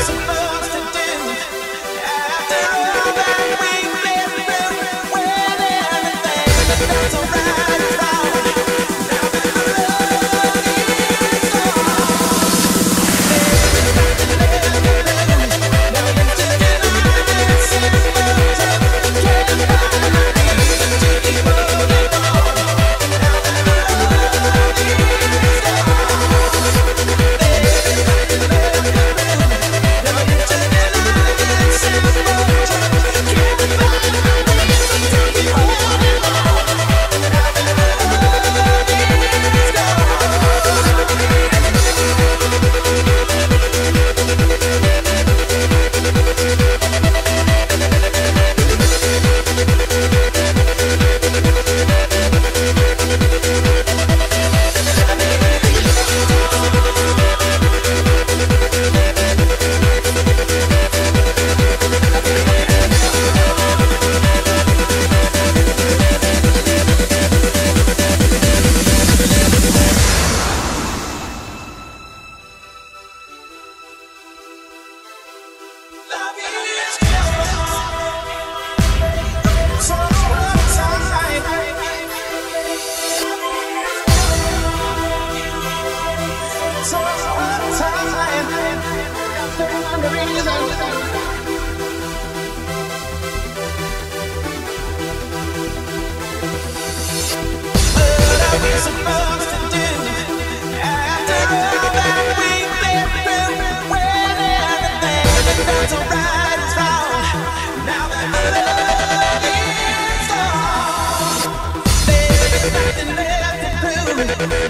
That's alright.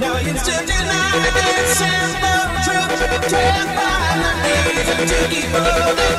Now you still deny this simple truth. Oh,